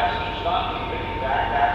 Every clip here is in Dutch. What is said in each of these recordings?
Passage not leaving back, back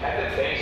At the same